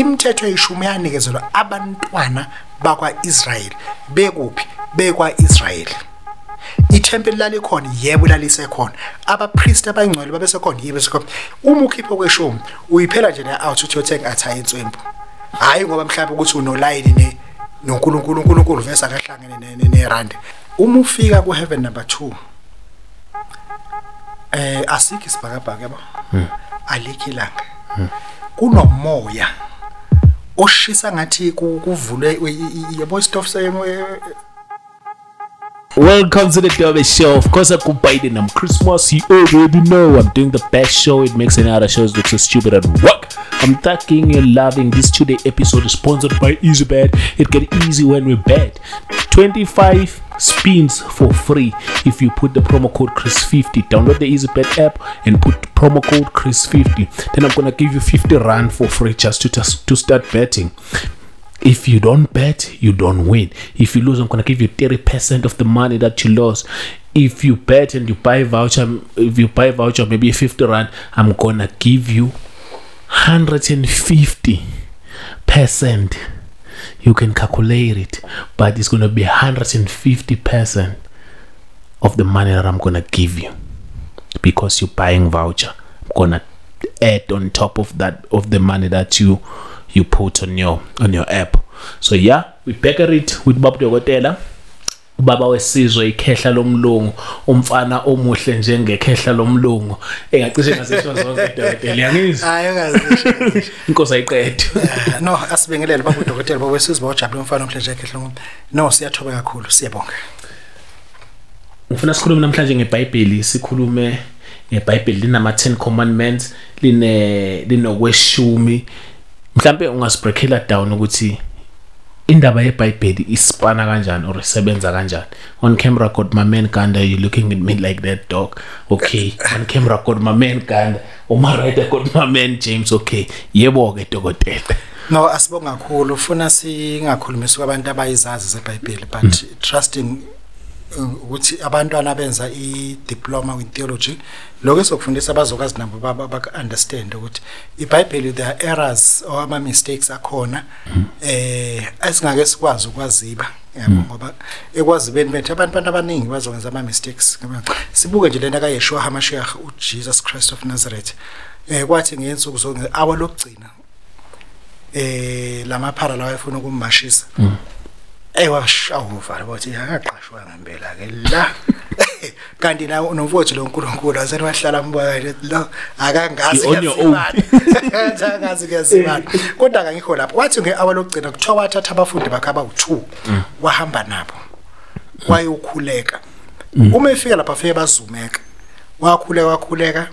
imithetho eyishumi yanikezelwa abantwana bakwa-israyeli. Bekuphi? Bekwa-israyeli. Ithempeli lalikhona yebo lalisekhona. Abapriest abangcwele babesekhona yebo besekhona. Uma ukhiphe kweshumi uyiphela nje ne-out uthi yothenga athayi inswembu hhayi ngoba mhlawumbe ukuthi unolayini nonkulunkulu unkulunkulu vese akahlangene ne- ne- nerandi. Uma ufika ku-heaven number two eh asikho isibhakabhaka yabo? Alikho ilanga. Kunomoya. Oshisa ngathi ku- kuvulwe yabo stuff same Welcome to the Derby Show. Of course, I could bite in. I'm Christmas. You already know I'm doing the best show. It makes any other shows look so stupid at work. I'm thanking you, loving this today episode is sponsored by EasyBet. It get easy when we bet. 25 spins for free if you put the promo code Chris50. Download the EasyBet app and put promo code Chris50. Then I'm gonna give you 50 rand for free just to just to start betting. If you don't bet, you don't win. If you lose, I'm gonna give you 30% of the money that you lost. If you bet and you buy voucher, if you buy voucher, maybe 50 rand, I'm gonna give you 150 percent. You can calculate it, but it's gonna be 150 percent of the money that I'm gonna give you because you're buying voucher. I'm gonna add on top of that of the money that you you put on your on your app. So yeah, we back it with Bob Dokotela. Ubaba wesizwe ikhehla lomlungu umfana omuhle njengekhehla lomlungu. Engacishe ngasesho zonke dokotela yangizwa hayi ungazisho inkosi ayiqede. No asibingelele baba udokotela baba wesizwe bawujabule umfana omhle nje ekhehle ngoba no siyathoba kakhulu siyabonga. Ngifuna sikhulume namhlanje ngebhayibheli sikhulume ngebhayibheli linama 10 commandments line linokweshumi. Mhlambe ungasibreakela down ukuthi indaba yebhayibheli ispana kanjani or isebenza kanjani? On camera got my man Ganda you looking at me like that dog. Okay. On camera got my man Ganda. On my right I got my man James. Okay. Yebo ke dokotela. No asibonga kakhulu. Ufuna singakhulumisi kwabantu abayizazi zeBhayibheli but trusting uh, ukuthi abantwana benza i-diploma in theology lokho esokufundisa bazokwazi nabo baba baka-understand ukuthi iBhayibheli there are errors or ama-mistakes akhona eh esingake sikwazi ukwaziba yabo ngoba ekwazibeni bethu abantwana abaningi bazokwenza ama-mistakes. Sibuke nje lento kayeshua hamashiach ujesus christ of nazareth. Eh kwathi ngensuku zonke awa lokugcina eh lamaphara lawa efuna ukummashisa eh washawuva bathi akaqashwa ngempela ke la. Kanti na nomfowethu lo nkulunkulu aseni wahlala mbona lo akangazi You on your own. akangazi kuyazimana. Kodwa akangikho lapho. Wathi ngeawa lokugcina kuthiwa wathatha abafundi bakhe abawu2 wahamba nabo wayokhuleka. Uma efika lapha afike bazumeka. Wakhuleka wakhuleka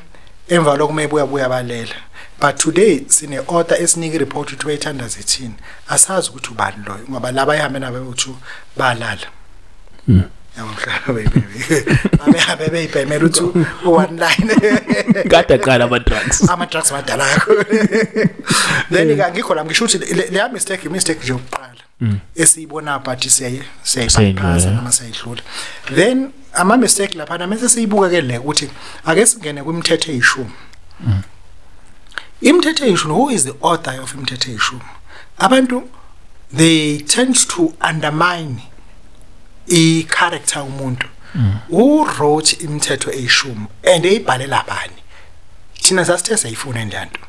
emva lokho mebuya buya balela. But today sine order esinika report ukuthi wayithanda zithini asazi ukuthi ubani loyo ngoba laba ehambe nabo bethu balala. Yabo mhlaba baby. Abehambe beyibhemela ukuthi one line. Kade qala ama drugs. Ama drugs madala kakhulu. Then ke ngikho la ngisho ukuthi le le mistake i mistake nje yokuqala esiyibona but siyaye siyayiphaza Siyayidlula. noma siyidlula then ama mistake lapha na mase siyibuka ke le ukuthi ake singene kwimithetho eyishumi. Imithetho eyishumi who is the author of imithetho eyishumi abantu they tend to undermine i character umuntu. Who wrote imithetho eyishumi and eyibhalela bani? Thina sasithe sayifuna ndanto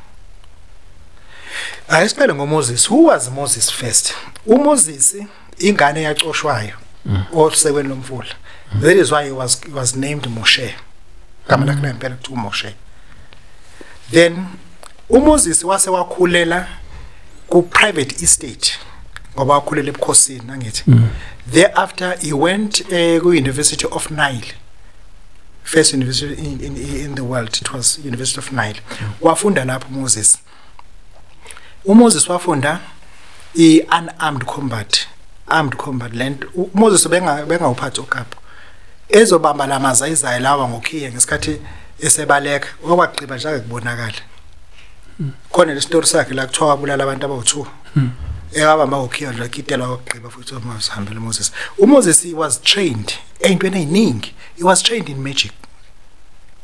ayisiphele ngoMoses. Who was Moses first? uMoses ingane yacoshwayo osekweni lomfula. That is why he was he was named Moshe. Kama lakhe impela kuthi uMoshe then uMoses wase wakhulela ku private estate ngoba wakhulela ebukhosini angithi thereafter he went uh, ku University of Nile. First university in, in in the world it was University of Nile. Wafunda lapho Moses uMoses wafunda i unarmed combat armed combat land. uMoses benga bengawuphathi okapho. Ezobamba lamaza izayo lawa ngokhiye ngesikhathi esebaleka okwagqiba nje akubonakala khona le story sakhe la kuthiwa wabulala abantu abawu2 ekabamba ukhiya nje kitela okugqiba futhi uMoses hambele uMoses. uMoses he was trained. Ey'ntweni ey'ningi he was trained in magic.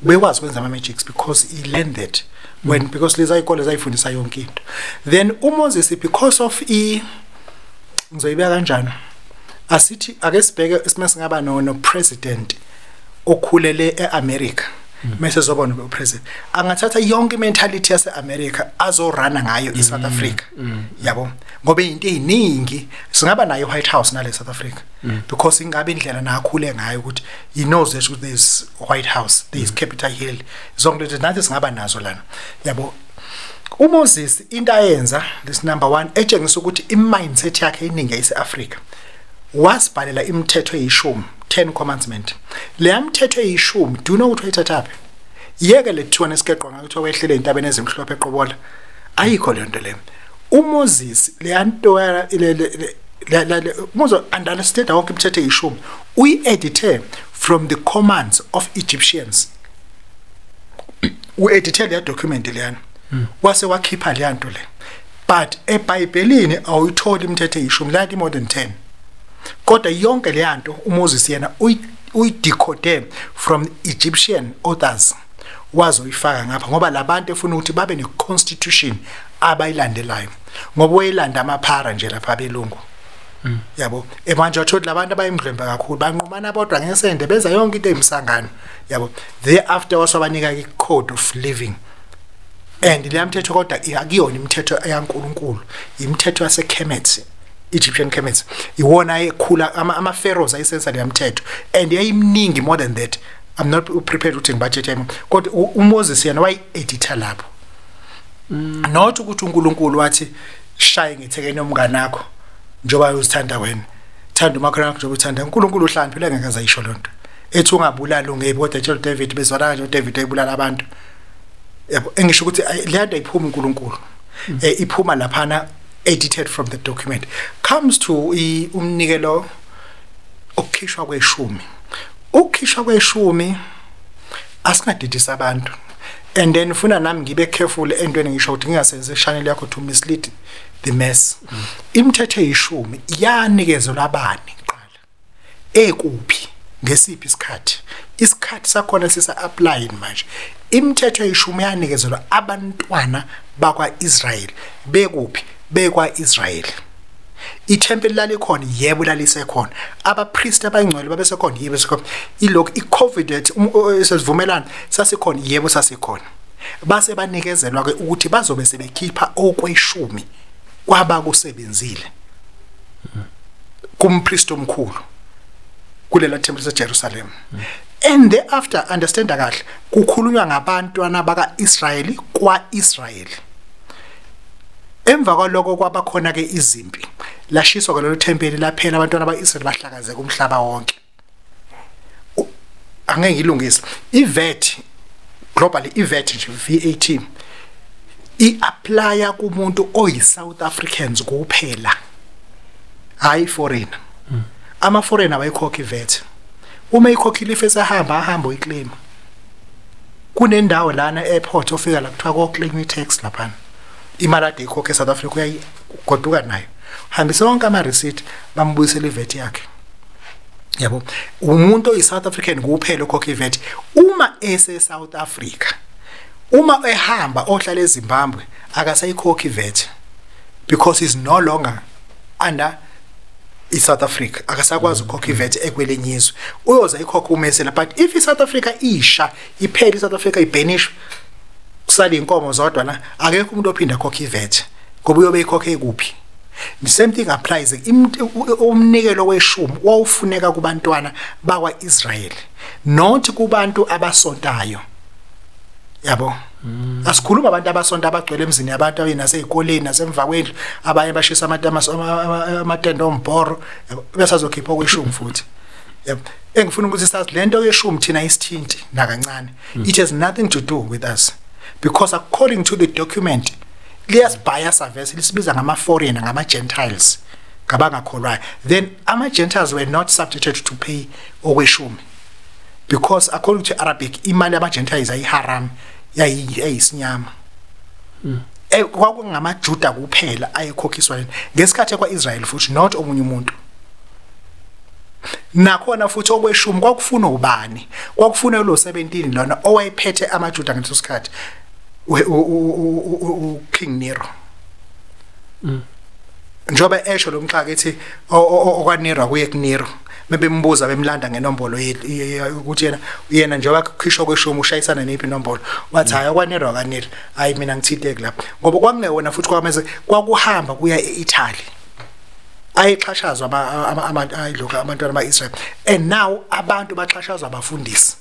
Bekwazi ukwenza ama magics because he learned that when because leza y'kole zayifundisa yonke into. Then uMoses because of i ngizoyibeka kanjani? Asithi ake sibheke isima singaba no president okhulele eAmerica mase zoba no president angathatha yonke imentality yase-america azorana ngayo i-south Africa. Yabo? Ngoba izinto ey'ningi singaba nayo White House nale South Africa. Because ingabe indlela nakhule ngayo ukuthi he knows that ukuthi there's White House there's capital Hill. Zonke lezo nathi singaba nazo lana. Yabo? uMoses into ayenza this number one etshengisa ukuthi imindset yakhe iningi yaseAfrica wasibhalela imithetho eyishumi 10 commandment. Le mithetho eyishumi do you know ukuthi wayithathaphi yeke lethiwa nesikeqwa ngakuthiwa wehlele intabeni ezimhlophe eqobola. Ayikho le. Nto le uMoses le nto muzo understand wonke imithetho eyishumi. Uyi-edithe from the commands of Egyptians. U-edithe le document leyana. Wase wakhipha le nto le. But eBhayibhelini awuyitholi imithetho eyishumi la more than 10 kodwa yonke le nto uMoses yena uyidecode from Egyptian authors wazoyifaka ngapha ngoba labantu efuna ukuthi babe neconstitution abayilandelayo. Ngoba wayilanda amaphara nje lapha belungu yabo? Manje wathola labantu abayimdlwembe kakhulu banqumana bodwa ngesende benza yonke into emsangano yabo? Thereafter wasabanika i-code of living. And le mthetho kodwa akuyona imithetho yaNkuluNkulu imithetho yaseKemet Egyptian Kemet iwona ekhula ama pharaohs ayisenza le mthetho and yayimningi more than that. I'm not prepared ukuthi ngibudget kodwa uMoses yena wayi-editor lapho. Not ukuthi uNkulunkulu wathi shaye ngethekene umngane wakho njoba uzithanda wena. Thanda umakhona wakho njoba uthanda. uNkulunkulu uhlaniphile ngeke azayisho lonto. Ethi ungabulali ungebi kodwa tshela David bezwana kanje uDavid ayibulala abantu. Yabo engisho ukuthi le nto ayiphuma uNkulunkulu. Iphuma laphana edited from the document comes to umnikelo okukhishwa kweshumi. Ukukhishwa kweshumi asingadidisa abantu. And then ufuna nami ngibe careful entweni ngisho ukuthi ngingasenze channel yakho to mislead the mess imithetho eyishumi yanikezelwa abani qala ekuphi? Ngesiphi isikhathi? Isikhathi sakhona sisa apply manje. Imithetho eyishumi yanikezelwa abantwana bakwaIsrael bekuphi? bekwaIsrael ithempeli lalikhona yebo lalisekhona abapriest abayingcwele babesekhona yebo sekhona. Ilokhu icovenant sesivumelana sasikhona yebo sasikhona. Base banikezelwa ke ukuthi bazobe sebekhipha okweshumi kwabakusebenzile kumpriest omkhulu kulela temple seJerusalem and thereafter understand kahle kukhulunywa ngabantwana bakaIsrayeli kwaIsrayeli. Emva kwaloko kwabakhona ke izimpi. Lashiswa kwalelo thempeli laphela abantwana baIsrael bahlakazeka umhlaba wonke. Angeke ngilungise. iVAT globally iVAT nje VAT iapply kumuntu oyiSouth Africans kuphela. Hayi foreigner. Ama foreigner bayikhokha iVAT. Uma ikhokhile ifesa hamba ahamba uyiclaim. Kunendawo lana airport ofika la kuthiwa ko claim tax laphana. Imali ade ikhokhe eSouth Africa uyayigoduka nayo. Hambisa wonke ama receipt bambuyisela iVAT yakhe. Yabo? Umuntu oyiSouth African kuphela okhokha iVAT uma ese South Africa uma ehamba ohlala eZimbabwe akasayikhokha iVAT because is no longer under iSouth Africa. Akasakwazi ukukhokha iVAT ekwelenye izwe. Uyoza ikhokha umesela but if iSouth Africa isha iphela iSouth Africa ibanish kusala inkomo zodwa la akekho umuntu ophinda akhokha iVAT ngoba uyobe ikhokhe kuphi? The same thing applies umnikelo weshumi wawufuneka kubantwana bakwaIsrael not kubantu abasontayo. Yabo? Asikhuluma abantu abasonto abagcwele emzini yabantu abinasezikoleni nasemva kwendlu abanye bashisa amatende ombhoro besazokhipha okweshumi futhi. Yabo? Engifuna ukuthi sazi lento yeshumi thina isithinti nakancane. It has nothing to do with us. Because according to the document liyasibhaya savese lisibiza ngama foreigner ngama gentiles ngabangakholwayo then ama gentiles were not subjected to pay okweshumi. Because according to arabic imali yama gentiles ayiharam yayisinyama eh kwakungamajuda kuphela ayekhokhiswa ngesikhathi kwaIsrael futhi not omunye umuntu. Nakhona futhi okweshumi kwakufuna ubani? Kwakufuna lo 17 lona owayephethe amajuda ngaleso sikhathi we- u- u- u- u- u- King Nero. Njoba esho lo mxaka ethi o- o- o- okwanero kuye kunero bebembuza bemlanda ngenombolo ukuthi yena yena njengoba kukhishwa kweshumi ushayisana nephi inombolo wathi hayi okwanero akanero hayi mina ngithinteke lapha. Ngoba kwakungewona futhi kwameze kwakuhamba kuya e-Italy. Ayexhashazwa ama- ama- ama- ayilokhu abantwana ba-Israel and now abantu baxhashazwa abafundisi.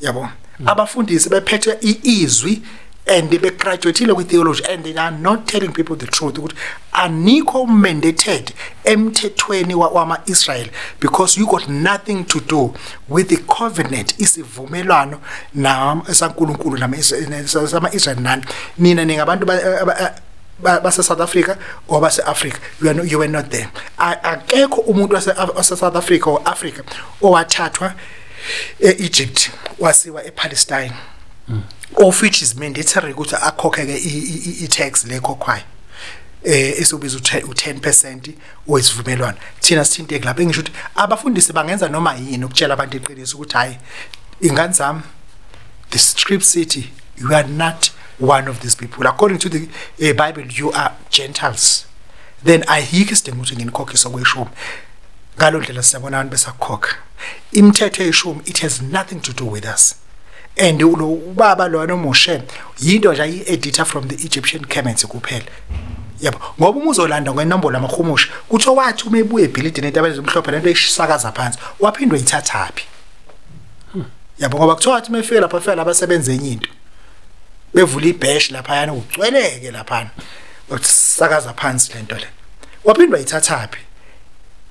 Yabo? Abafundisi bephethe iizwi and begraduateile kwi-theology and they are not telling people the truth ukuthi anikho mandated emthethweni wa- wama-israel because you got nothing to do with the covenant isivumelwano nam- sankulunkulu nama- sama-israel nani. Nina ningabantu ba- aba- ba- base-south africa or base-africa you, are no, you were not there. Akekho umuntu wase- wase-south africa or africa owathathwa e-egypt wasiwa epalestine. Of which is mandatory ukuthi akhokhe-ke i-tax lekhokhwayo eh esobiza u10% oyisivumelwano. Thina sithinteke lapha engisho ukuthi abafundisi bangenza noma yini ukutshela abantu iqiniso ukuthi hayi ingane zami the script city you are not one of these people. According to the uh, bible you are gentiles. Then ayikho isidingo ukuthi nginikhokhisa kweshumi ngaloo ndlela siyabona abantu besakhokha. Imithetho eyishumi it has nothing to do with us. And lo ubaba lona uMoshe yinto nje ayi-editor from the Egyptian Kemet kuphela. Yabo ngoba uma uzolanda ngenombolo amahumusha kuthiwa wathi uma ebuye ebhilidini into abezimhlophe lento eyisakaza phansi waphindwa yithathaphi yabo ngoba kuthiwa wathi mefike lapha fika labasebenza enye into bevula ibhash lapha yana ugcweleke lapha sakaza phansi lento le. Waphindwa yithathaphi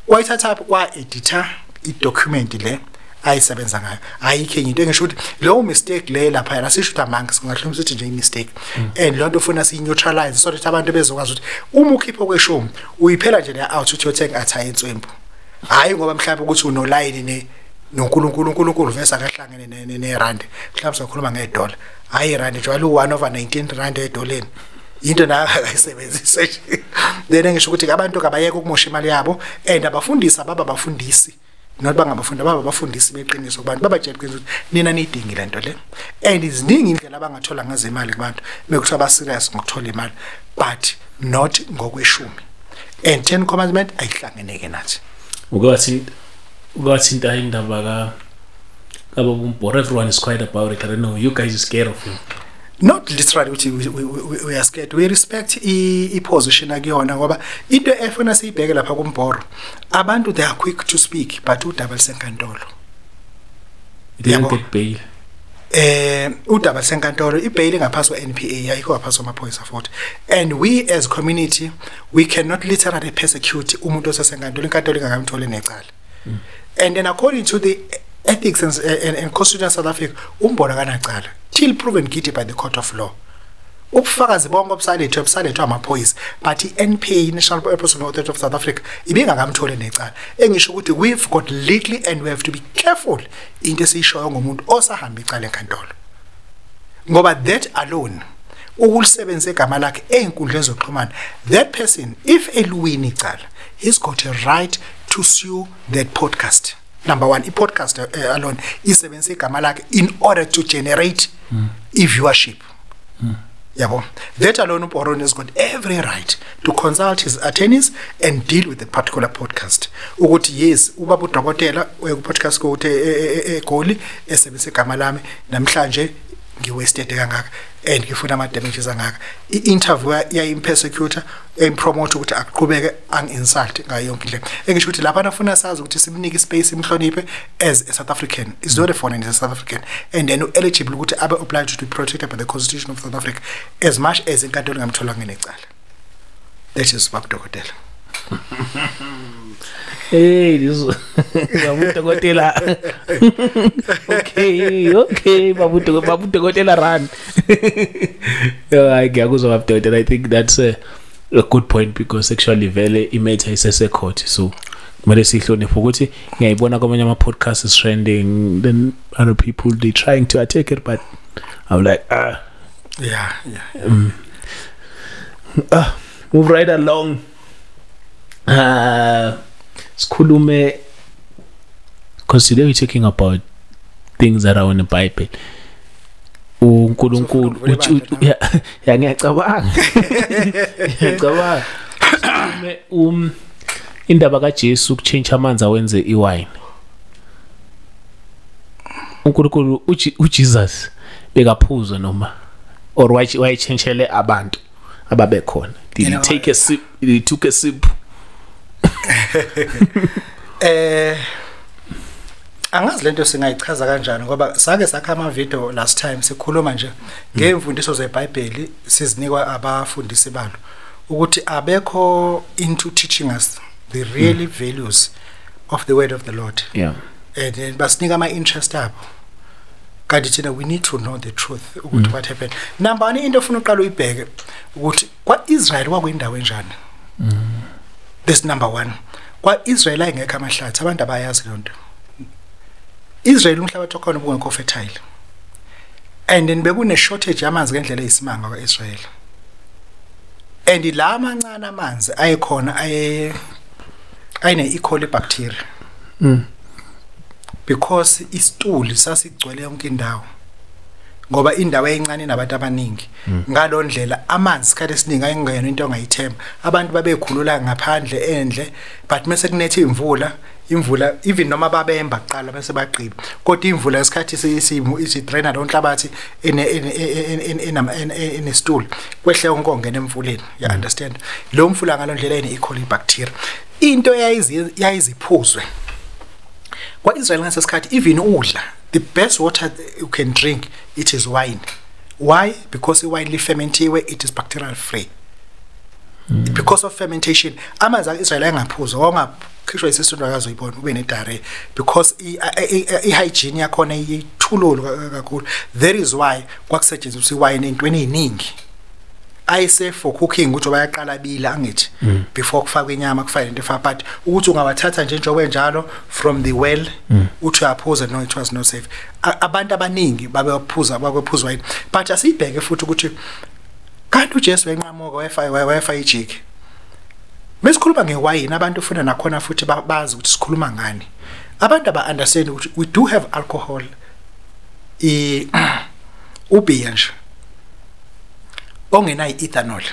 wayithathaphi kwa editor idocument le ayisebenza ngayo. Ayikho enye into engisho ukuthi lowo mistake le lapha yana sisho ukuthi amanga singahloma sithi nje i-mistake. And loo nto ufuna siyi-neutralize so that abantu bezokwazi ukuthi uma ukhipha kweshumi uyiphela nje le-out ukuthi uyothenga athayi inswembu hhayi ngoba mhlawumbe ukuthi unolayini ne nonkulunkulu unkulunkulu vese akahlangene ne- ne- nerandi. Mhlawumbe sizokhuluma ngedola hhayi irandi nje walu-one over nineteen rand edoleni into nayo akayisebenzise nje. Then engisho ukuthi abantu kabayeke ukumosha imali yabo and abafundisi ababa bafundisi. Not bangabafundi ababa bafundisi beqiniso kubantu. Babatshela iqiniso ukuthi nina niyidingi le nto le. And iziningi indlela abangathola ngazo imali kubantu. Mekuthiwa ba-serious ngokuthola imali but not ngokweshumi. And ten commandment ayihlangeneke nathi. Uke wathinta uke wathinta indaba ka kababumbor everyone is quiet about it. I don't know. You guys are scared of him. Not literally ukuthi we, we, we, we are scared. We respect i, i position akuyona ngoba into efuna siyibheke lapha kumbhoro abantu they are quick to speak but udaba lisenkantolo he didn't Yabo. get bail. Eh udaba lisenkantolo ibail ngaphasi kwe-NPA ayikho ngaphasi kwamaphoyisa futhi. And we as community we cannot literally persecute umuntu osesenkantolo inkantolo ingakamtholi necala. And then according to the ethics and, and, and constitution of South Africa umbona kanacala till proven guilty by the court of law. Ubufakazi bonke obusalethwe busalethwe amaphoyisa but i-NPA National Personal Authority of South Africa ibingakamtholi necala. Engisho ukuthi we've got legally and we have to be careful into esiyishoyo ngomuntu osahamba icala enkantolo. Ngoba that alone ukulisebenzisa igama lakhe einkundleni zokuxhumana that person if eluwini icala he's got a right to sue that podcast. Number one i-podcast uh, alone isebenzisa igama lakhe in order to generate i-viewership yabo? That alone uBoron has got every right to consult his attorneys and deal with the particular podcast. Ukuthi yes ubaba udokotela ku-podcast kokuthi egoli esebenzisa igama lami namhlanje ngiwasted kangaka and ngifuna ama-damages angaka. I-interview yayimpersecutor yayimpromote ukuthi aqhubeke angi-insult ngayo yonke indlela. Engisho ukuthi lapha nafuna sazi ukuthi simnike ispace imhloniphe as a south african. Is not a foreign is a south african. And then u-eligible ukuthi abe obliged to be protected by the constitution of south africa as much as inkantolo ingamtholanga necala that is baba dokotela hey this babudokotela okay okay babudo babudokotela run. Hayi ngiyakuzwa babudokotela i think that's a, a good point because actually vele imatter isesecourt so kumele siyihlonipha ukuthi ngiyayibona kwamanye ama-podcast is trending then other people they trying to attack it but i'm like ah. Yeah yeah ah move right along. Uh sikhulume because today we're talking about things that are in the bible uNkulunkulu Sofuna uthi ukuvula uthi- ya ya ngiyacabanga. Ngiyacabanga. Ume- um indaba kaJesu ukuchange amanzi awenze iwine. uNkulunkulu uji- uJesus bekaphuza noma or wayichenshele abantu ababekhona. Did he You know, take a sip did he took a sip. eh angazi lento singayichaza kanjani ngoba sake sakha ama video last time sikhuluma nje ngemfundiso zeBhayibheli sizinikwa abafundisi balo ukuthi abekho into teaching us the really values of the word of the Lord. Yeah. And then basinika ama interest abo. Kanti thina we need to know the truth ukuthi what happened. Number 1 into ofuna uqala uyibheke ukuthi kwaIsrael kwakuyindawo enjani? This number 1 kwaIsrael ayengekho amahlathi abantu abayazi lonto Israel umhlabathi wakhona ubungekho fertile. And then bekune shortage yamanzi ngendlela eyisimanga kwaIsrael and la amancane amanzi ayekhona aye ayine E. coli bacteria. Mm. because isituli sasigcwele yonke indawo. Ngoba indawo eyincane nabantu abaningi. Ngalo ndlela amanzi isikhathi esiningi ayingena into ongayithemba. Abantu babekhulula ngaphandle endle but mase kunethe imvula imvula even noma babemba kuqala bese baqiba kodwa imvula isikhathi isimo isidraina lo nhlabathi ene enesitool kwehle konke ongena emfuleni. You understand? Lo mfula ngalo ndlela ene E. coli bacteria. Into yayizi yayiziphuzwe kwa-israel ngesesikhathi even udla the best water you can drink it is wine. Why? Because iwine lifermentiwe it is bacterial free. Because of fermentation. Amanzi aka-israyeli ayengaphuzwa wangakhishwa isisulu akazoyibona ube ne-diarrhea. Because i- i- i- i-hygiene yakhona ithululu ka- kakhulu. That is why kwakusetshenziswa iwayini ey'ntweni ey'ningi. Ayise for cooking ukuthi bayaqala bila angithi before kufakwe inyama kufake into efaka but ukuthi ungawathatha nje njengoba njalo from the well uthi uyaphuza no it was not safe. A- abantu abaningi babephuza bakwephuza wine but asibheke futhi ukuthi kanti uJesu wenqamuka wayefa wayefa ijiki Mesikhuluma ngewayini abantu ufuna nakhona futhi ba- bazi ukuthi sikhuluma ngani. Abantu aba understand ukuthi we do have alcohol i ubeer nje. Ongenayo ethanol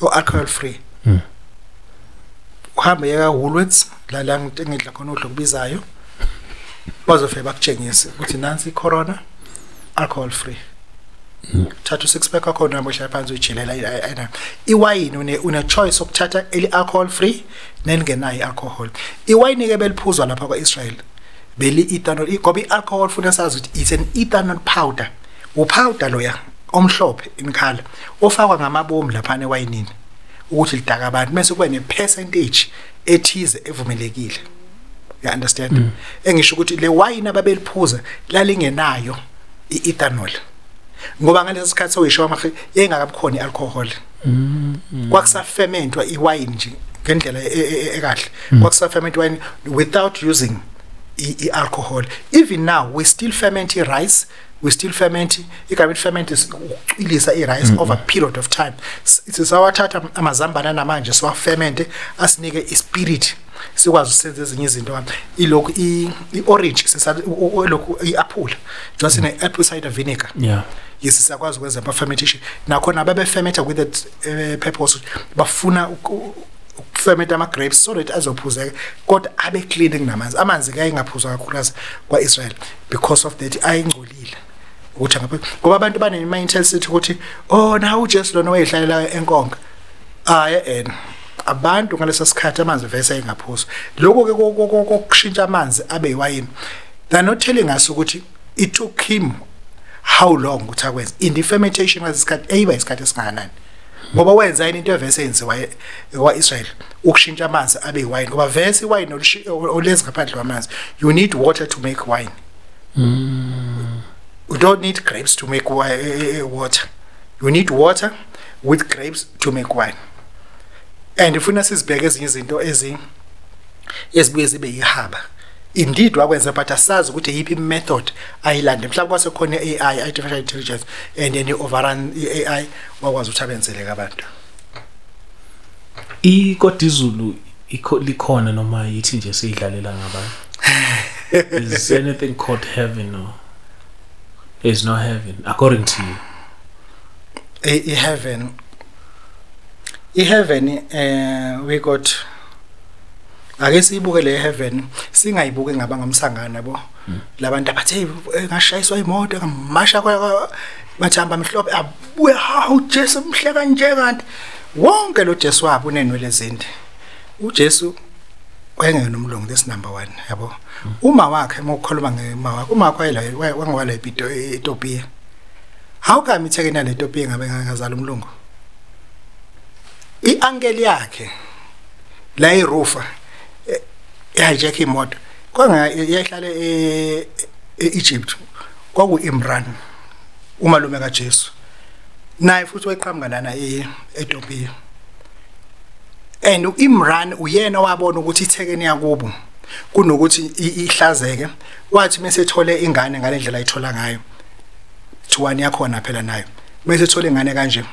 o alcohol free uhambe yeka Woolworths la la ngidla khona udla kubizayo bazofika bakutshengise ukuthi nansi corona alcohol free. Thatha u-six pack wakho nabo hlala phansi uyijilela ayina iwayini une une choice okuthatha eli alcohol free nelingenayo i-alcohol. Iwayini ke beliphuzwa lapha kwa-Israel beli ethanol ngoba i-alcohol funa sazi ukuthi it's an ethanol powder. Upowder loya. Omhlophe in color ofakwa ngamabomu lapha ewayinini ukuthi lidaka abantu bese kube ne percentage ethize evumelekile. You understand? Engisho ukuthi le wine ababeliphuza lalingenayo i-ethanol ngoba ngalesi sikhathi soyisho amahle yengakabukhona ialcohol. Kwakusafermentwa iwine nje ngendlela e- e- e- ekahle. Kwakusafermentwa wine without using i- i-alcohol. Even now we still ferment i-rice we still ferment igama ferment is ukucwilisa i-rice over a period of time. S- sisawathatha amazambane namanje siwafermente asinike ispirit sikwazi ukusenza ezinye izinto. Ilokhu i- i-orange sisa- u- u- lokhu i-apple njengoba sine-apple cider vinegar. Yeah. Yes siyakwazi ukwenza ama fermentation nakhona babe fermenta with that uh, purpose bafuna uku- ukufermenta ama grapes so that azophuzeka kodwa abe clean namanzi. Amanzi ke ayingaphuzwa kakhulukazi kwa-Israel because of that ayingcolile. Ukuthi ngapha ngoba abantu bane mindset ukuthi oh now uJesu lona wayehlalela enkonga. Aye en abantu ngalesa sikhathi amanzi vese ayingaphuzwa lokho ke kokushintsha amanzi abe yiwayini they're not telling us ukuthi it took him how long ukuthi akwenze. In the fermentation kwesikhathi eyiba isikhathi esingakanani. Ngoba wenza yini into evese yenziwa kwa-Israel ukushintsha amanzi abe yiwine ngoba vese olushi- olezi ngaphandle kwamanzi you need water to make wine. You don't need grapes to make wi- eh, eh, water. You need water with grapes to make wine. And ifuna sizibheke ezinye izinto ezibuye zibe yihaba indeed wakwenza but asazi ukuthi yiphi method ayilande. Mhlawumbe kwase khona i-AI artificial intelligence and then i-overrun i-AI wakwazi ukuthi abenzeleke abantu ikodi izulu likhona noma yithi nje siyidlalela ngabantu Is anything called heaven or there's no heaven according to you? I-heaven i-heaven eh we got ake siyibuke le heaven singayibuke ngaba ngamsangana yabo. Labantu abathi "Hey, ngashayiswa imoto ngamasha kwa bathamba mhlophe. Abuye hawu Jesu mhle kanje kanti. Wonke lo Jesu wabo unenwele ezinde uJesu wayengena umlungu this number 1 yabo? Uma wakhe uma ukhuluma ngema wakhe uma wakhe wangwala ipito eTopia how come ithekena le Ethiopia ngabe ngazala umlungu? Iankeli yakhe la irufa yahijack imoto kwanga yahlala e eEgypt kwaku Imran umalume kaJesu. Naye futhi wayeqhamuka lana e Ethiopia and uImran uyena wabona ukuthi ithekeni yakubo kunokuthi ihlazeke. Wathi mesethole ingane ngalendlela ayithola ngayo thiwani yakhona phela nayo. Bese thola ingane kanje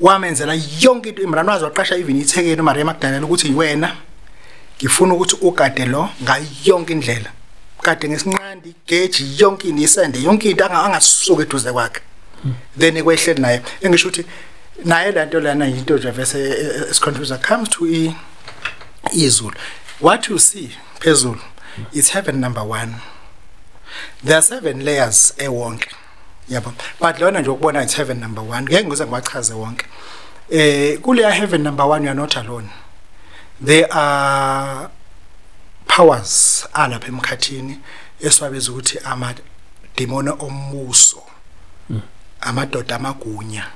wamenzela yonke into. Imran wazi waqasha even ithekeni uMaria Magdalene ukuthi yiwena ngifuna ukuthi ugade lo ngayo yonke indlela. Kade ngesinqandi geji yonke into isende yonke into anga- angasuka eduze kwakhe. Then ekwehleli naye engisho ukuthi naye lanto lana into nje vese esiconfuser comes to i izulu. What you see phezulu is heaven number 1 there are seven layers ewonke yabo? But lona nje ukubona it's heaven number 1 ngeke ngize ngiwachaze wonke. Eh kuleya heaven number 1 you are not alone. There are powers alapha emkhathini esiwabiza ukuthi ama demon ombuso amadoda amagunya.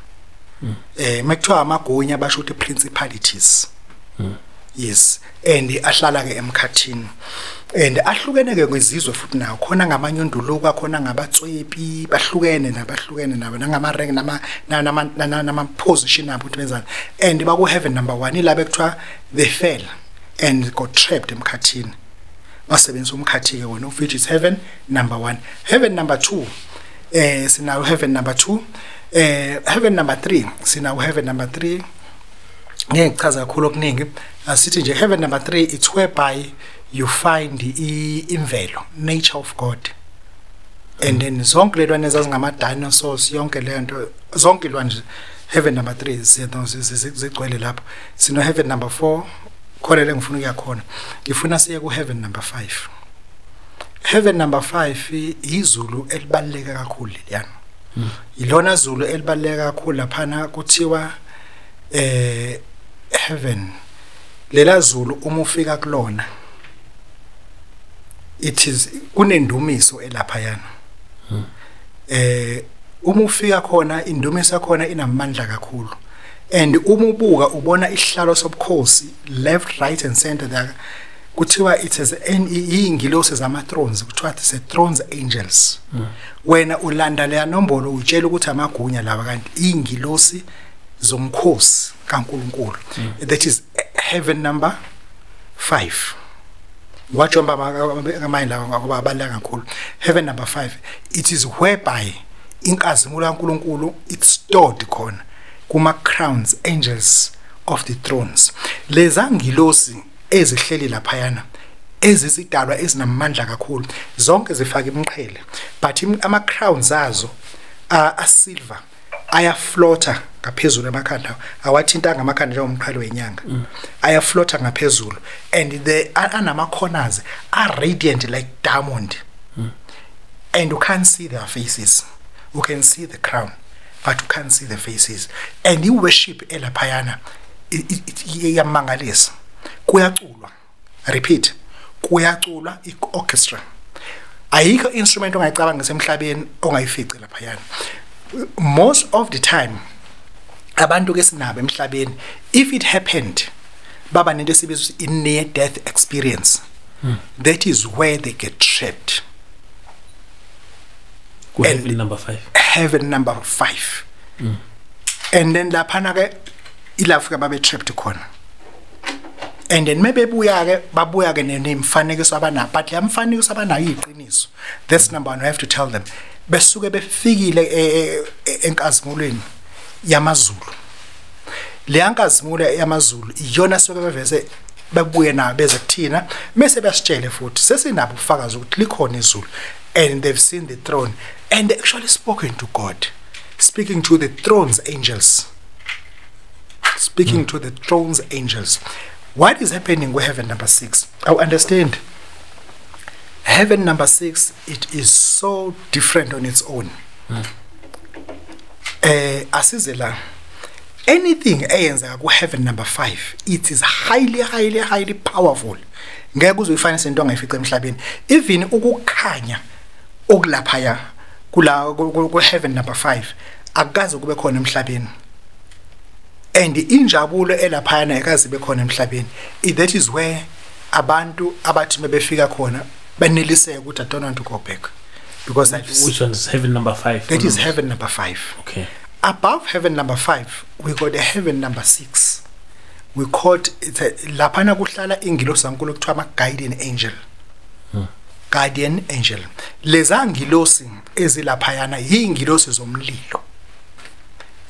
Eh mekuthiwa amagunya basho ukuthi principalities. Yes and ahlala ke emkhathini. And ahlukene ke kwezizwe futhi nawo. Khona ngamanyunduluka khona ngabatswepi bahlukene nabahlukene nabo nangama rank nama nama position abo ukuthi benzani. And baku heaven number 1 ilaba ekuthiwa they fell and got trapped emkhathini. Basebenzisa umkhathi ke wona which is heaven number 1 heaven number 2 eh sinawo heaven number 2 eh heaven number 3 sinawo heaven number 3 ngeke ngichaza kakhulu okuningi asithi nje heaven number 3 it's whereby you find i- imvelo nature of god. And then zonke lelwane ezazingama dinosaurs yonke le nto zonke ilwane nje heaven number 3 ziyadon zigcwele lapho. Sino heaven number 4 khona le ngifuna ukuya khona. Ngifuna siye ku heaven number 5 heaven number 5 izulu elibaleka kakhulu leliyana. Ilona zulu elibaleka kakhulu laphana kuthiwa eh heaven. Lela zulu uma ufika kulona it is kunendumiso elaphayana. Eh uma ufika khona indumiso yakhona inamandla kakhulu. And uma ubuka ubona isihlalo sobukhosi left right and center there kuthiwa it is ingilosi zama thrones kuthiwa it is a thrones angels. Wena ulanda le nombolo utshela ukuthi amagunya lawa kanti ingilosi zomkhosi kaNkuluNkulu. That is heaven number 5 wajomba ngamanye lawa ngoba abaleka kakhulu. Heaven number 5 it is whereby inkazimulo kaNkuluNkulu it's stored khona kuma crowns angels of the thrones. Leza ngilosi ezihleli laphayana ezisidalwa ezinamandla kakhulu. Zonke zifaka imqhele but im- ama crowns azo a silver ayaflota ngaphezulu emakhanda. Awathinta ngamakhanda njengomqhalo wenyanga. Ayaflota ngaphezulu and the a- anama corners are radiant like diamond. And you can't see their faces. You can see the crown but you can't see the faces. And i worship elaphayana i- i- i- iyamangalisa. Kuyaculwa repeat. Kuyaculwa i-orchestra. Ayikho instrument ongayicabanga semhlabeni ongayifici laphayana. Most of the time abantu ke sinabo emhlabeni if it happened baba nento esibiza ukuthi i-near death experience. That is where they get trapped. Ku And- heaven number 5 heaven number 5 and then laphana ke ilafika babe trapped khona. And then mebebuya ke babuya ke ne- nemfanekiso abanayo but le mfanekiso abanayo iyiqiniso that's number 1 i have to tell them. Besuke befikile e- e- enkazimulweni yamazulu. Le yankazimulo yamazulu iyona soke beveze babuye na beze kuthina. Bese basitshele futhi sesinabo ubufakazi ukuthi likhona izulu and they've seen the throne and they actually spoken to God. Speaking to the throne's angels. Speaking to the throne's angels. What is happening with heaven number six i understand heaven number six it is so different on its own eh asize la anything eyenzeka ku heaven number five it is highly highly highly powerful ngeke uzoyifanisa into ongayifica emhlabeni even ukukhanya okulaphaya kula ku heaven number five akukaze kube khona emhlabeni and injabulo elaphayana ekazi bekhona emhlabeni. I- that is where abantu abathi bebefika khona baneliseke ukuthi i don't want to go back because I've seen, Which one is heaven number five? that is heaven number 5 Okay. above heaven number 5 we got a heaven number 6 we called it a, laphana kuhlala ingilosi kankulu kuthiwa ama guardian angel. Guardian angel. Leza ngilosi ezilaphayana yingilosi zomlilo.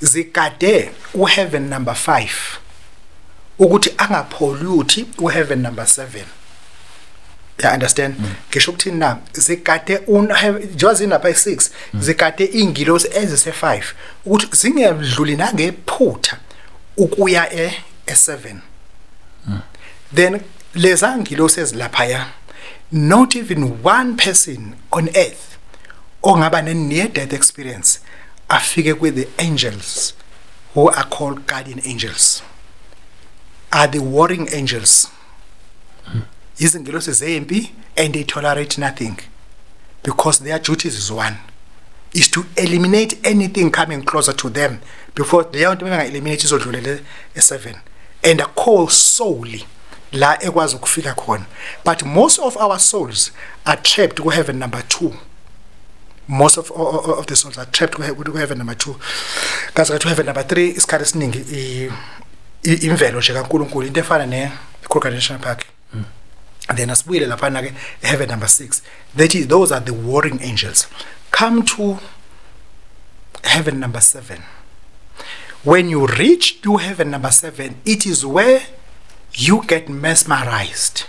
Zigade uheaven number 5 ukuthi angapollute uheaven number 7 ya understand? Ngisho ukuthini na zigade njengoba zinapha e6 zigade ingilosi ezise 5 ukuthi zingedluli nangephutha ukuya e e7 then leza ngilosi ezilaphaya not even one person on earth ongaba ne near death experience afike with the angels who are called guardian angels. Are the warring angels. Hmm. Izingilosi zempi and they tolerate nothing because their duties is one is to eliminate anything coming closer to them before leyo nto benga-eliminate izodlulele e7 and a call solely la ekwazi ukufika khona. But most of our souls are trapped ku-heaven number two most of, of, of the souls are trapped kuheaven ku number two. Kaze kathi uheaven number three isikhathi esiningi imvelo nje kankulunkulu into efana ne-kruger national park. Then asibuyele laphana ke heaven number six. That is those are the warring angels. Come to heaven number seven. When you reach to heaven number seven it is where you get mesmerized.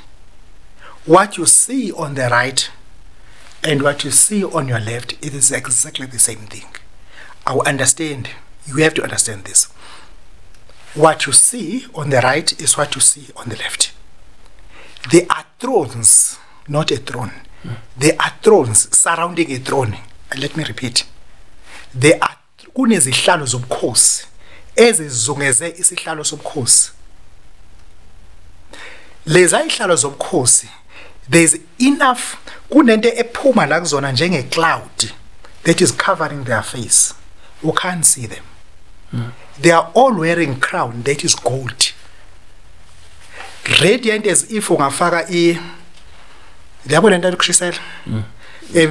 What you see on the right and what you see on your left it is exactly the same thing. I understand. You have to understand this. What you see on the right is what you see on the left. There are thrones not a throne. There are thrones surrounding a throne. Let me repeat. There are kunezihlalo zobukhosi. Ezizungeze isihlalo sobukhosi. Leza ihlalo zobukhosi there's enough kunento ephuma la kuzona njenge cloud that is covering their face. You can't see them. They are all wearing crown that is gold. Radiant as if ungafaka i yabo lento yokushisela eh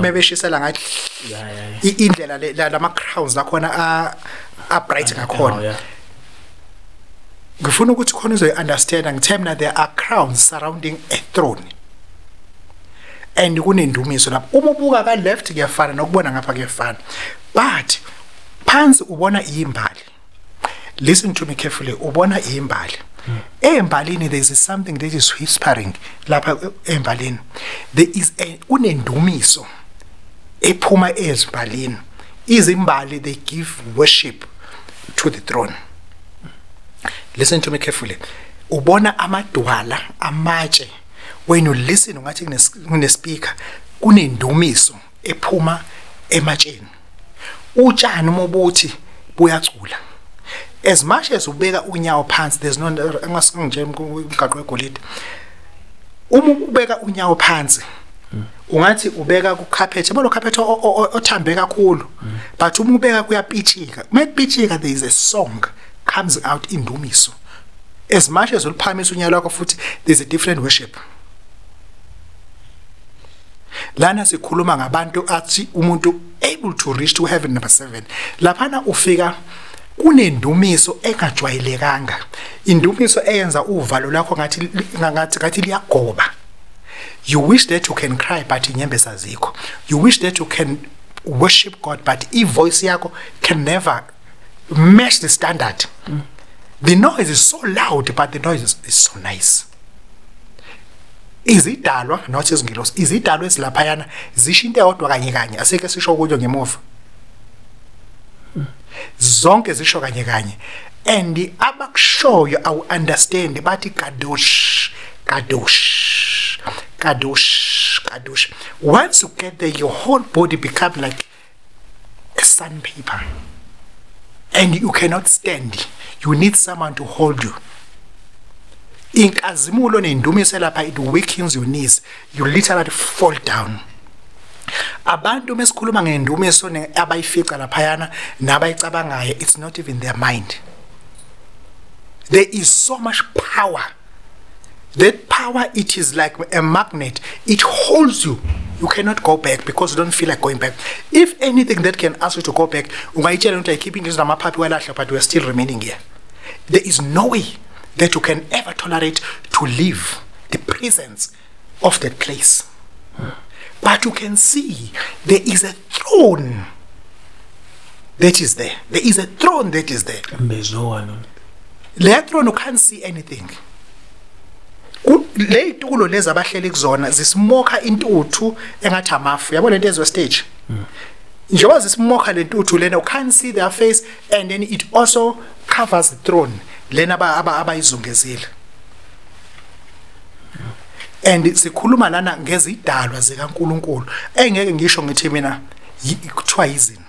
mebeshisela ngathi Yeah, yeah, yeah. i- indlela le- la- lama crowns lakhona a a bright Oh, ngakhona. yeah. ngifuna ukuthi khona uzoyi understand ngithe mina there are crowns surrounding a throne. And kunendumiso lapho. Uma ubuka ka left kuyafana nokubona ngapha kuyafana. But phansi ubona imbali. Listen to me carefully ubona imbali. Embalini there is something that is whispering lapha embalini. There is a unendumiso ephuma ezimbalini. Izimbali they give worship to the throne. Listen to me carefully. Ubona amadwala amatshe when you listen ungathi kunes- kunespeaker kunendumiso ephuma ematsheni. Utshani uma ubuthi buyacula. As much as ubeka unyawo phansi there's no nje umgaqo wegolide. Uma ubeka unyawo phansi ungathi ubeka ku carpet yabo lo carpet o- o- o- othambe kakhulu but uma ubeka kuyapitshika uma kupitshika there is a song comes out indumiso. As much as uliphakamisa unyawo lwakho futhi there's a different worship. Lana sikhuluma ngabantu athi umuntu able to reach to heaven number 7 laphana ufika kunendumiso engajwayelekanga indumiso eyenza uvalo lakho ngathi ngathi ngathi liyagoba. You wish that you can cry but inyembezi azikho. You wish that you can worship god but i-voice yakho can never match the standard. The noise is so loud but the noise is, is so nice. Izidalwa not izingelosi izidalwa ezilaphayana zisho into eyodwa kanye kanye. Aseke sisho kuyo ngemuva. Zonke zisho kanye kanye. And abakushoyo awu understand bathi kadosh kadosh kadosh kadosh. Once you get there your whole body become like a sandpaper. And you cannot stand you need someone to hold you inkazimulo nendumiso lapha it weakens your knees. You literally fall down. Abantu mesikhuluma ngendumiso abayifica laphayana nabayicabangayo it's not even their mind. There is so much power. That power it is like a magnet. It holds you. You cannot go back because you don't feel like going back. If anything that can ask you to go back ungayitshela ukuthi ayikhiphe into zamaphapi walahla but we're still remaining here. There is no way that you can ever tolerate to leave the presence of that place. But you can see there is a throne that is there. There is a throne that is there. Mbezowa no. leya throne you can't see anything. Le itulo lezi abahleli kuzona zismoka intuthu engathi amafu. Yabona lento ezwe stage? Njengoba zismoka le ntuthu lena you can't see their face and then it also covers the throne lena aba- aba- abayizungezile. And sikhuluma lana ngezidalwa zikaNkuluNkulu. Engeke ngisho ngithi mina kuthiwa yizini?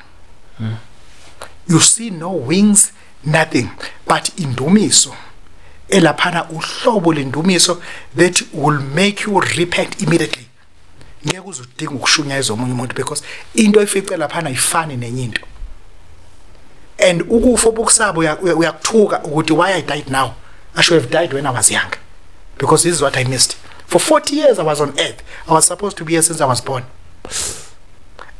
You see no wings nothing. But indumiso elaphana uhlobo lendumiso that will make you repent immediately. Ngeke uze udinga ukushunyayeza omunye umuntu because into efice laphana ayifani nenye into. And ukufa obukusabo uya- uya- uyakuthuka ukuthi why i died now? I should have died when i was young because this is what i missed. For 40 years i was on earth. I was supposed to be here since i was born.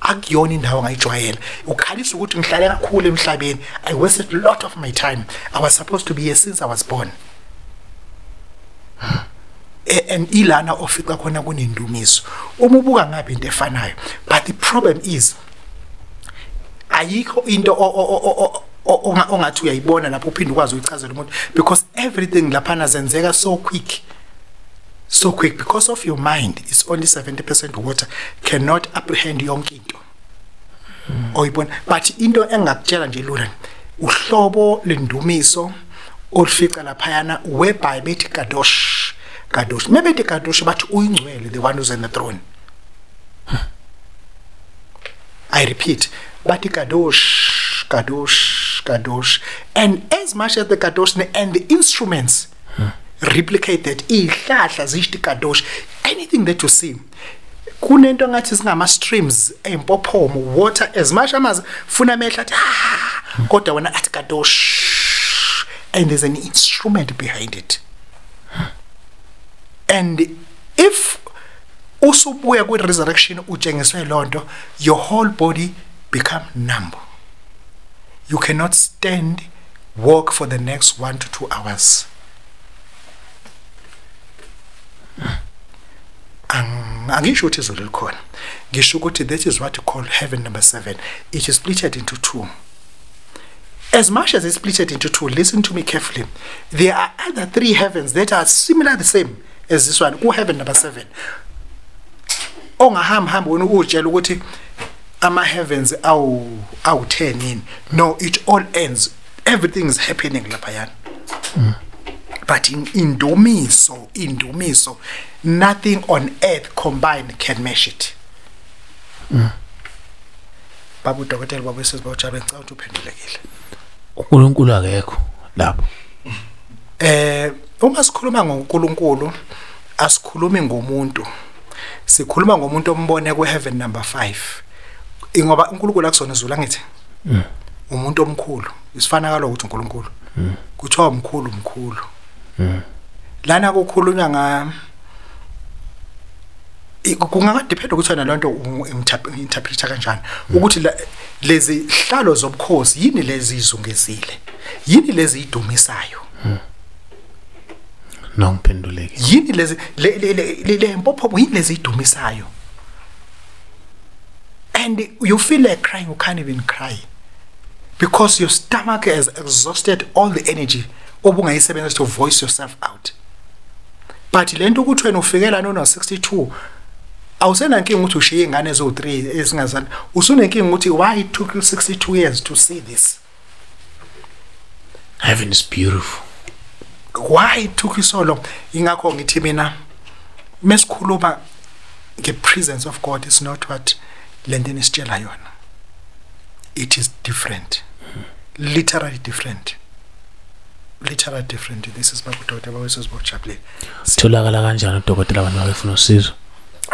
Akuyona indawo ngayijwayela ukhalisa ukuthi ngihlale kakhulu emhlabeni. I wasted a lot of my time. I was supposed to be here since i was born. And ilana ofica khona kunendumiso. Uma ubuka ngapi into efanayo? But the problem is ayikho into ongathi uyayibona lapho uphinde ukwazi uyichazela umuntu because everything laphana zenzeka so quick so quick. Because of your mind it's only 70% water. Cannot apprehend yonke into. Oyibona? But into engakutshela nje lula uhlobo lendumiso olufica laphayana whereby bethi kadosh kadosh. Mebethi kadosh bathi uyingcwele the one who's in the throne I repeat, Bati Kadosh, Kadosh, Kadosh. And as much as the Kadosh and the instruments replicate that, Kadosh, anything that you see, kunento ngathi singama streams empophomo water as much amazi funa amehla athi ha kodwa wena athi kadosh and there's an instrument behind it and if usubuya kwi resurrection utshengiswe lonto your whole body become numb. You cannot stand walk for the next 1 to 2 hours. Ang- angisho ukuthi izolo likhona. Ngisho ukuthi that is what you call heaven number 7 it is splitted into two. As much as it's splitted into two listen to me carefully. There are other three heavens that are similar the same as this one ku heaven number 7 ongahamba hamba wena utshela ukuthi ama heavens awu awu 10 yini. No it all ends everything is happening lapha yana but in indumiso indumiso nothing on earth combined can measure it. Baba udokotela baba sesibawutshala ngicela ukuthi uphendulekile. uNkulunkulu akekho lapho. Eh uma sikhuluma ngoNkulunkulu asikhulumi ngomuntu. Sikhuluma ngomuntu ombone ku heaven number 5 ngoba uNkulunkulu akusona izulu angithi umuntu omkhulu isifana kalo ukuthi uNkulunkulu. Kuthiwa umkhulu umkhulu. Lana kukhulunywa nga kungadependa ukuthi wena lonto interpreta kanjani? Ukuthi lezi hlalo zobukhosi yini lezi izungezile? Yini lezi idumisayo? Nongiphenduleke. Yini lezi le le- yini lezi idumisayo? And you feel like crying you can't even cry. Because your stomach has exhausted all the energy obungayisebenzisa to voice yourself out. But le lento ukuthi wena ufikela no 62 awusenankinga ukuthi ushiye ingane ezo3 ezingazani usunenkinga ukuthi why it took you 62 years to see this? Heaven is beautiful. Why it took you so long? Ingakho ngithi mina mesikhuluma ngepresence of God is not what lento enisitshela yona. It is different. Literally different. Literally different. This is babudokotela bawesizibawujabulile Tholakala kanjani udokotela abantu abafuna usizo?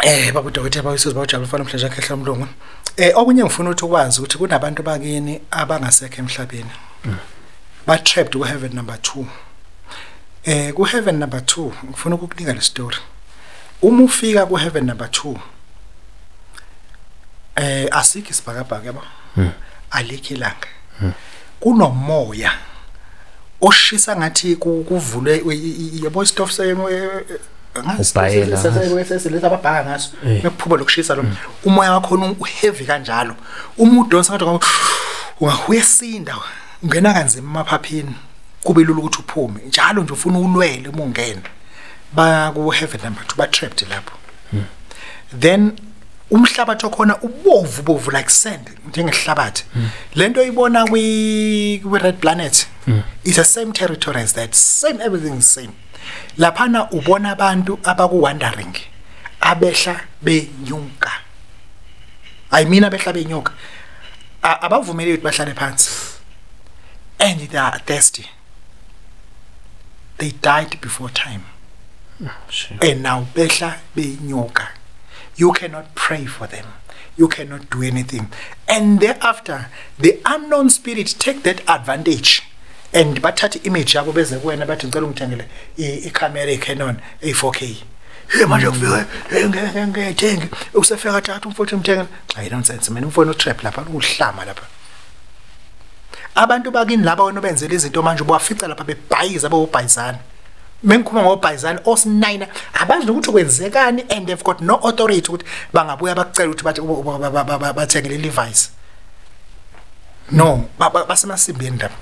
eh babudokotela bawesizibawujabulile mfana mhla khehla umlungu. Eh okunye ngifuna ukuthi ukwazi ukuthi kunabantu bakini abangasekho emhlabeni. Ba trapped ku heaven number 2 eh ku heaven number 2 ngifuna ukukunika le story. Uma ufika ku heaven number 2 eh asikho isibhakabhaka yabo? Alikho ilanga. Kunomoya oshisa ngathi ku- kuvulwe i- i- i- yabo stove Ubhayela sesilesa ababhaka ngaso. Eh. mekuphuma lokushisa lo. Umoya wakho uheavy kanjalo. Uma udonsa ngathi ungahuyesinda ungena kanzima emaphaphini. Kube lula ukuthi uphume njalo nje ufuna ulwele uma ungena ba ku heaven number 2 ba trapped lapho. Then umhlabathi okhona ubovu bovu like sand njengehlabathi. Lento ibona kwi red planet it's the same territory as that same everything is same. Laphana ubona abantu abaku wandering abehla benyuka. I mean abehla benyuka. Abavumeli ukuthi bahlale phansi. And they are thirsty. They died before time. Sure. and now behla benyuka you cannot pray for them. You cannot do anything. And thereafter the unknown spirit take that advantage. And bathatha image yabo beze kuwena bathi ngicela ungithengele i- icamera eCanon e4K hey manje kufika hey ngeke ngeke usefika thatha umfowethu umthengele. Hayi nonsense mina umfowethu utrap lapha uhlama lapha abantu bakini laba wena benzela izinto manje ubafica lapha bebhayiza abobhayizana mengikhuluma ngobhayizana osinayina abazi ukuthi kwenzekani and they've got no authority ukuthi bangabuya bakucela ukuthi bathi- ba- ba- ba- ba- ba- bathengele Levi's no ba- ba- basemasimbeni lapha.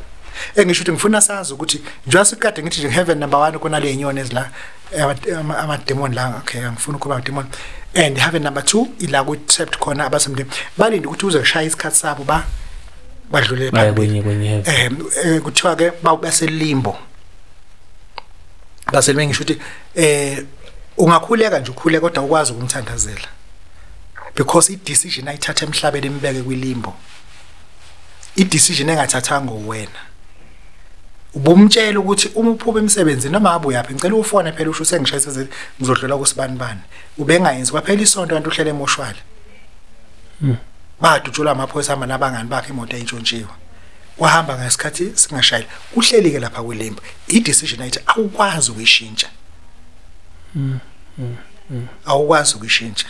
Engisho ukuthi ngifuna sazi ukuthi njengoba sikade ngithi nje heaven number 1 kunale inyoni ezila ama- amademon la okay angifuna ukuba amademon and heaven number 2 ila ku trapped khona abasemndeni balinde ukuthi uze kushaya isikhathi sabo ba. Badlulele phambili. kwenye eh kuthiwa ke baselimbo. Baselimbo ngisho ukuthi eh ungakhuleka nje ukhule kodwa ukwazi ukumthandazela. Because i decision ayithatha emhlabeni imbeke kwilimbo i decision engathathanga uwena. Ubumtshela ukuthi uma uphuma emsebenzini noma ngabe uyaphi ngicela ufone phela usho sengishayise ngizodlula kusibani bani ubengayenzi kwaphela isonto kanti uhlele emoshwala. Badutshulwa amaphoyisa ama nabangani bakhe imoto eyintshontshiwe. Wahamba ngesikhathi singashayile uhleli ke lapha kwilimbo i decision ayithi awukwazi ukuyishintsha. Awukwazi ukuyishintsha.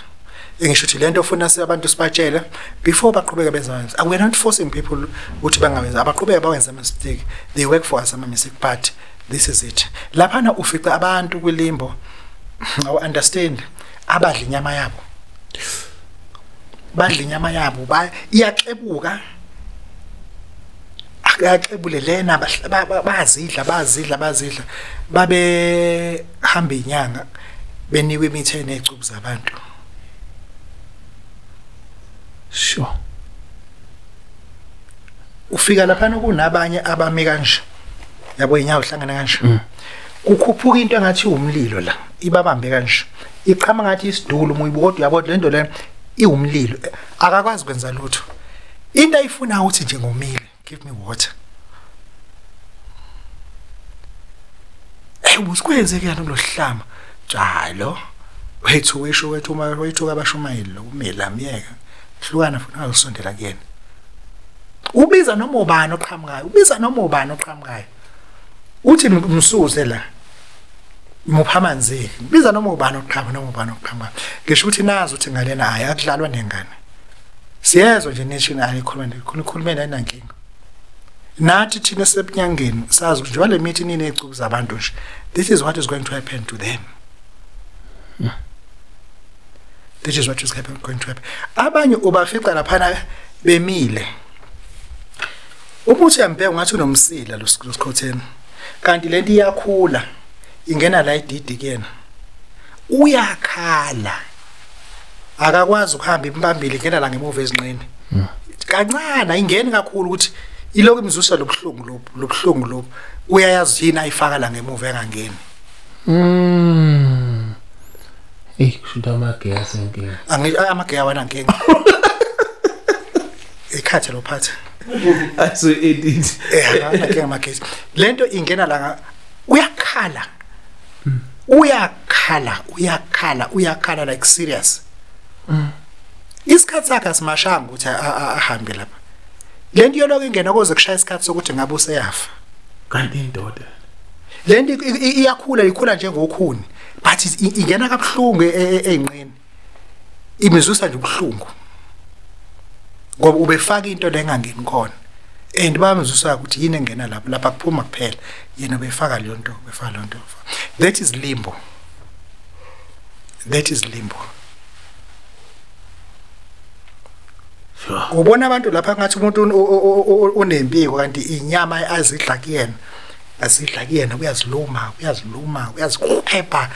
Engisho ukuthi lento ufuna abantu sibatshele before baqhubeka benza amanzi we are not forcing people ukuthi bangawenza abaqhubeka bawenza ama mistake they work for us ama mistake but this is it. Laphana ufica abantu kwilimbo awu understand abadla inyama yabo. Badla inyama yabo iyaxebuka. Akaxebule lena bazidla bazidla bazidla. Babe hamba inyanga benikwe imithi enecubu zabantu. Sure. ufika lapha kunabanye abami kanje. Yabo inyawo hlangana kanje. Kukhuphuka into engathi umlilo la ibabambe kanje. Iqhama ngathi isidulu muyibuka kodwa yabo lento le iwumlilo. Akakwazi kwenza lutho. Into ayifuna ukuthi nje ngomile give me water. Eh usikwenzeke yana kulohlama njalo. Wethu wesho wethu uma wethu abashumayeli lo umela miyeka. Hlukana futhi ngalisondela kuyena. Ubiza noma ubani oqhamukayo? Ubiza noma ubani oqhamukayo? Uthi msuze la. Mupha amanzi. Biza noma ubani oqhamuka noma ubani oqhamukayo ngisho ukuthi nazi ukuthi ngalena hayi akudlalwa nengane. Siyezwa nje nation ayikhuluma khona ikhuluma nani inkinga nathi thina sebunyangeni sazi ukuthi njalo mithi nini ecubu zabantu nje this is what is going to happen to them. This is what is going to happen. Abanye ubafica laphana bemile. Umuthi uyambheka ungathi unomsila losikhotheni kanti lento iyakhula. Ingena la ididi kuyena uyakhala. Akakwazi ukuhamba imbambile ingena la ngemuva ezinqeni. Kancane ayingeni kakhulu ukuthi ilokhu imzusa lobuhlungu lobu lobuhlungu lobu uyayazi yini ayifaka la ngemuva engangeni. Mm. Ey, kushuta amagas enkinga. angisho amageya wena nkinga ikhathe lo phathe. Aso edit. eh anake amagesi lento ingena la uyakhala. Uyakhala uyakhala uyakhala like serious. Isikhathi sakhe asimashanga ukuthi a- a- ahambe lapha. Lento yoloko ingena koze kushaya isikhathi sokuthi ngabe useyafa. Kanti indoda. lento i- i- iyakhula ikhula njengokhuni but i- ingena kabuhlungu e- e- einqeni imizusa nje ubuhlungu. Ngoba ubefaka into lengangeni khona. And bamzusa ukuthi yini engena lapha lapha kuphuma kuphela. Yena befaka leyo nto befaka leyo nto. That is limbo. That is limbo. Ubona abantu lapha ngathi umuntu un- o- o- o- o- unempiko kanti inyama azidla kuyena azidla kuyena uyaziluma uyaziluma uyazikhwepha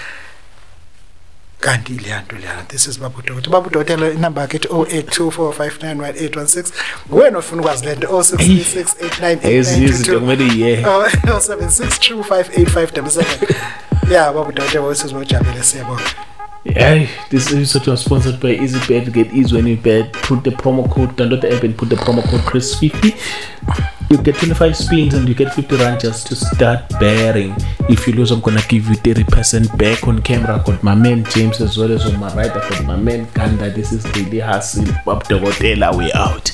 kanti leya nto leya this is babu dokotela babu dokotela inamba yakhe ethi 0824591816 wena ofuna ukwazi lento 0636898922 Ezinye izinto kumele iye. Oh, 0762585777 yeah babu dokotela wesizojabule siyabonga Hey, this episode was sponsored by EasyBet. Get ease when you bet. Put the promo code, download the app and put the promo code Chris50. You get 25 spins and you get 50 rand just to start betting. If you lose, I'm gonna give you 30% back on camera. I've got my man James as well as on my right. I've got my man Kanda. This is Daily Hustle. Bob hotel we out.